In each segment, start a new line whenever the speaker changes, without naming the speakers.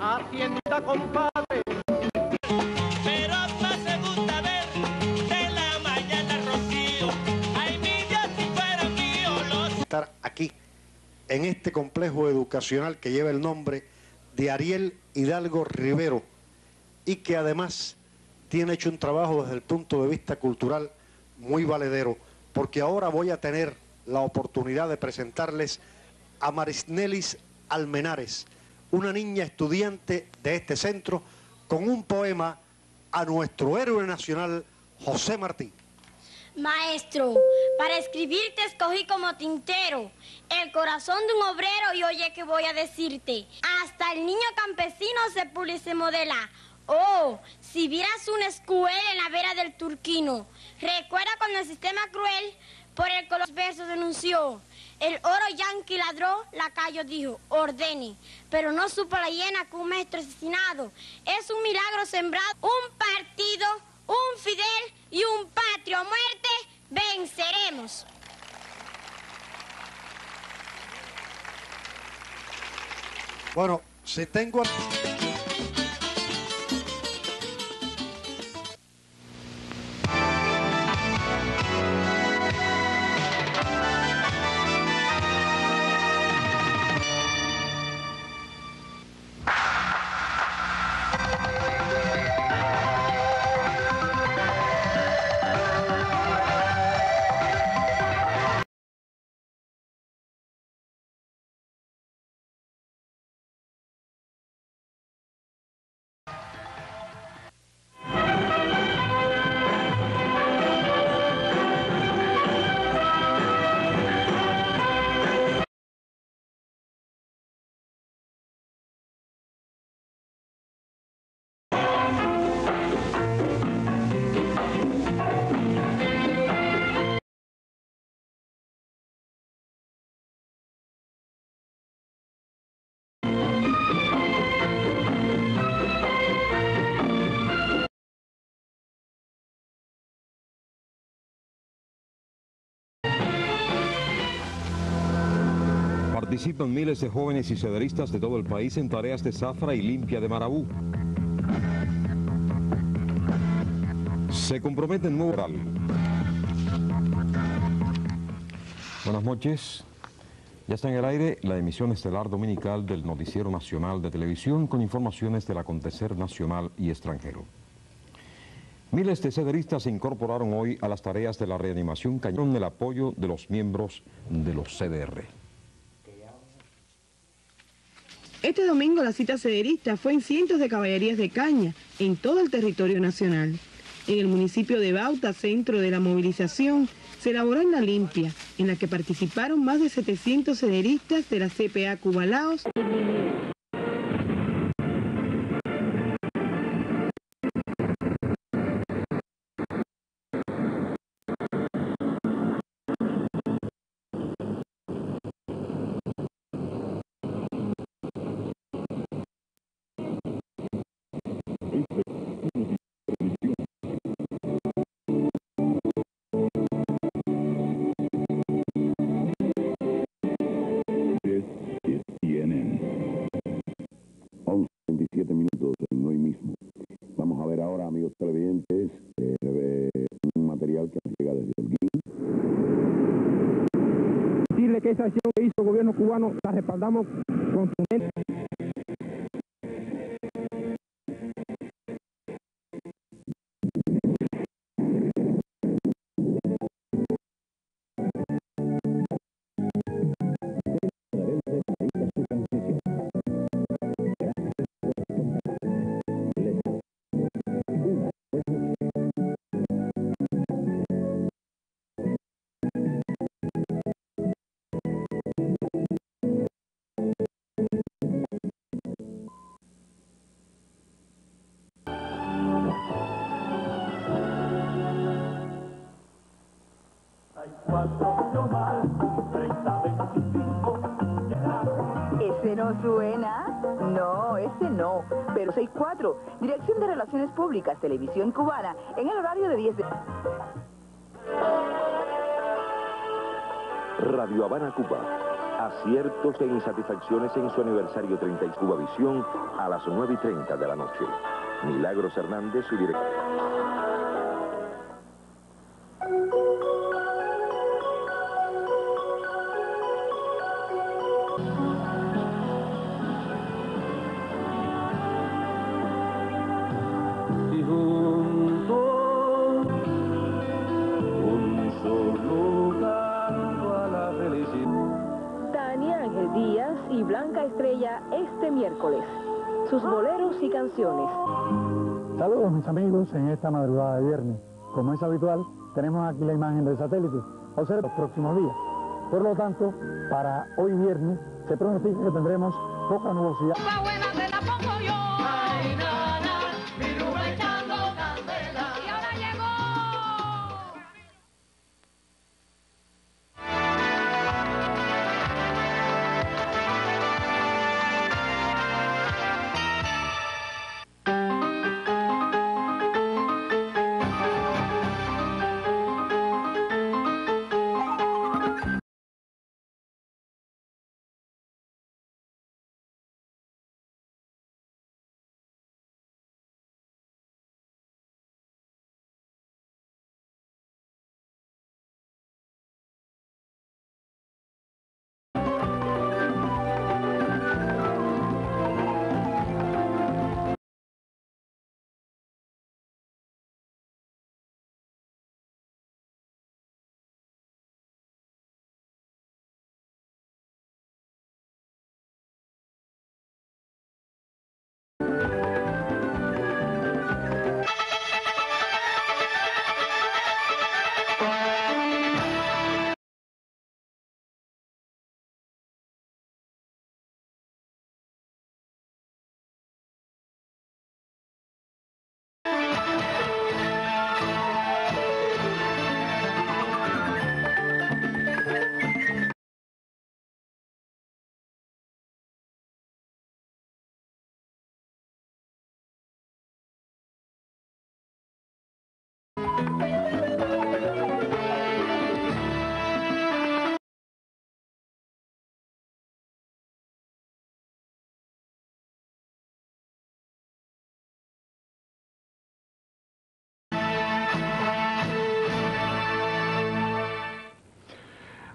Hacienda, compadre,
en este complejo educacional que lleva el nombre de Ariel Hidalgo Rivero y que además tiene hecho un trabajo desde el punto de vista cultural muy valedero, porque ahora voy a tener la oportunidad de presentarles a Marisnelis Almenares, una niña estudiante de este centro, con un poema a nuestro héroe nacional, José Martí.
Maestro, para escribirte escogí como tintero el corazón de un obrero y oye que voy a decirte. Hasta el niño campesino se pule y se modela. Oh, si vieras una escuela en la vera del turquino, recuerda cuando el sistema cruel por el que los versos denunció. El oro yanqui ladró, la calle dijo, ordene, pero no supo la hiena que un maestro asesinado. Es un milagro sembrado, un partido, un fidel y un patrio muerte, venceremos.
Bueno, si tengo...
Participan miles de jóvenes y cederistas de todo el país en tareas de zafra y limpia de marabú. Se comprometen nuevo oral. Buenas noches. Ya está en el aire la emisión estelar dominical del Noticiero Nacional de Televisión con informaciones del acontecer nacional y extranjero. Miles de cederistas se incorporaron hoy a las tareas de la reanimación cañón el apoyo de los miembros de los CDR.
Este domingo la cita cederista fue en cientos de caballerías de caña en todo el territorio nacional. En el municipio de Bauta, centro de la movilización, se elaboró en la limpia, en la que participaron más de 700 cederistas de la CPA Cubalaos.
Esa que hizo el gobierno cubano la respaldamos contundente.
No, ese no. Pero 6-4, Dirección de Relaciones Públicas, Televisión Cubana, en el horario de 10 de...
Radio Habana, Cuba. aciertos e insatisfacciones en su aniversario 30 y Cuba Visión a las 9 y 30 de la noche. Milagros Hernández, su director.
Este miércoles. Sus boleros y canciones.
Saludos mis amigos en esta madrugada de viernes. Como es habitual, tenemos aquí la imagen del satélite. Observe los próximos días. Por lo tanto, para hoy viernes se pronostica que tendremos poca nubosidad.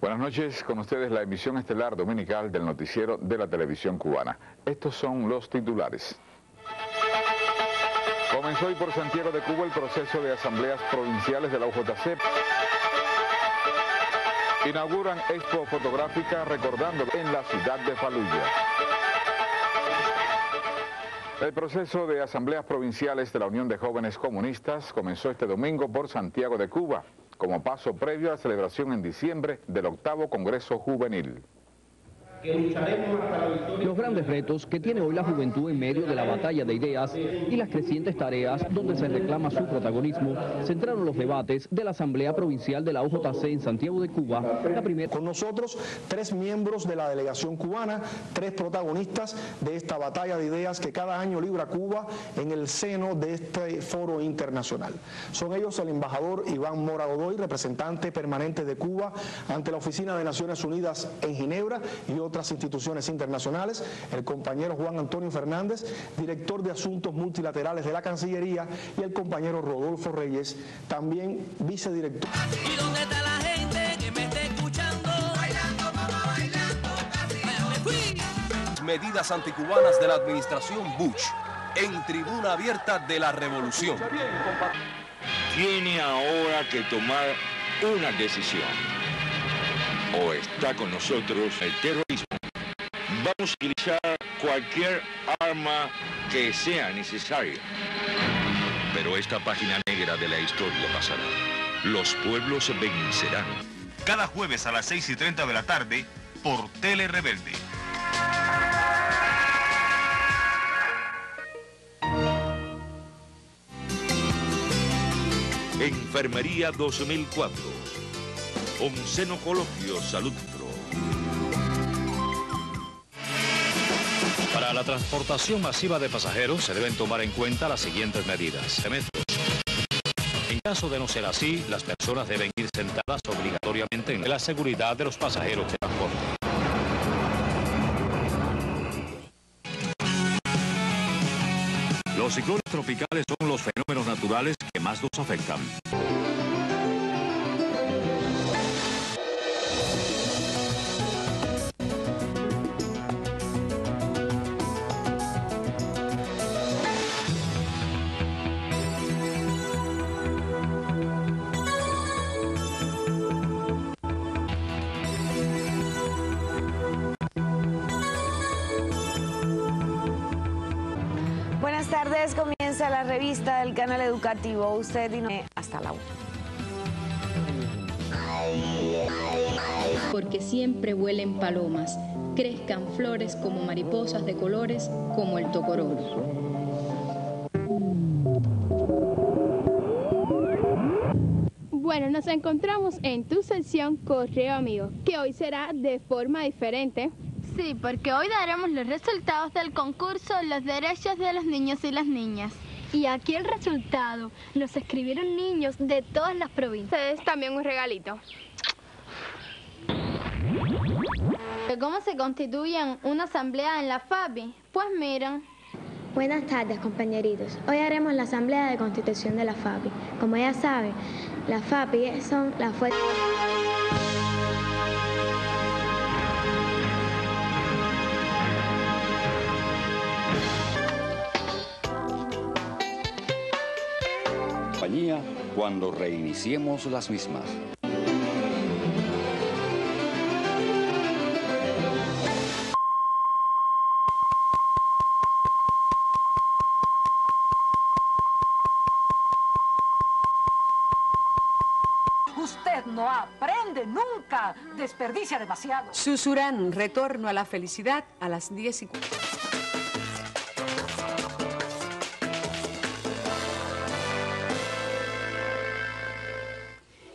Buenas noches, con ustedes la emisión estelar dominical del noticiero de la televisión cubana. Estos son los titulares. Comenzó hoy por Santiago de Cuba el proceso de asambleas provinciales de la UJC. Inauguran expo fotográfica recordando en la ciudad de Faluya. El proceso de asambleas provinciales de la Unión de Jóvenes Comunistas comenzó este domingo por Santiago de Cuba, como paso previo a la celebración en diciembre del octavo Congreso Juvenil.
Los grandes retos que tiene hoy la juventud en medio de la batalla de ideas y las crecientes tareas donde se reclama su protagonismo centraron los debates de la Asamblea Provincial de la UJC en Santiago de Cuba, la primera.
Con nosotros, tres miembros de la delegación cubana, tres protagonistas de esta batalla de ideas que cada año libra Cuba en el seno de este foro internacional. Son ellos el embajador Iván Mora Godoy, representante permanente de Cuba ante la Oficina de Naciones Unidas en Ginebra y otras instituciones internacionales, el compañero Juan Antonio Fernández, director de Asuntos Multilaterales de la Cancillería, y el compañero Rodolfo Reyes, también vicedirector.
¿Y dónde está la gente que me está escuchando? Bailando, mamá, bailando, me fui.
Medidas anticubanas de la administración Bush en tribuna abierta de la revolución.
Tiene ahora que tomar una decisión. O está con nosotros el terrorismo. Vamos a utilizar cualquier arma que sea necesaria.
Pero esta página negra de la historia pasará. Los pueblos vencerán.
Cada jueves a las 6 y 30 de la tarde por Tele Rebelde.
Enfermería 2004. Onceno Coloquio Salud Pro.
Para la transportación masiva de pasajeros se deben tomar en cuenta las siguientes medidas. En caso de no ser así, las personas deben ir sentadas obligatoriamente en la seguridad de los pasajeros de transporte. Los ciclones tropicales son los fenómenos naturales que más nos afectan.
Buenas tardes, comienza la revista del canal educativo. Usted y no... hasta la una.
Porque siempre vuelen palomas, crezcan flores como mariposas de colores, como el tocororo.
Bueno, nos encontramos en tu sección Correo Amigo, que hoy será de forma diferente.
Sí, porque hoy daremos los resultados del concurso Los Derechos de los Niños y las Niñas.
Y aquí el resultado. Nos escribieron niños de todas las provincias. Es también un regalito.
¿Cómo se constituye una asamblea en la FABI? Pues miren.
Buenas tardes, compañeritos. Hoy haremos la asamblea de constitución de la FABI. Como ya saben, las FABI son las fuerzas...
compañía cuando reiniciemos las mismas.
Usted no aprende nunca, desperdicia demasiado.
Susurán, retorno a la felicidad a las 10 y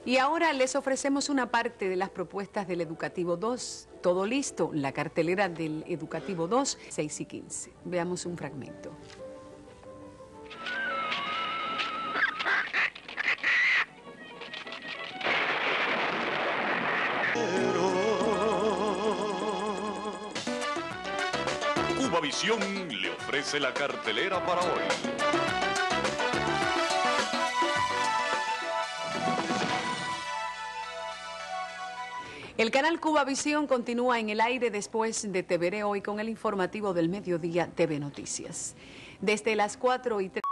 Y ahora les ofrecemos una parte de las propuestas del Educativo 2. Todo listo, la cartelera del Educativo 2, 6 y 15. Veamos un fragmento.
Cubavisión le ofrece la cartelera para hoy.
El canal Cuba Visión continúa en el aire después de Te Veré Hoy con el informativo del mediodía TV Noticias. Desde las 4 y 3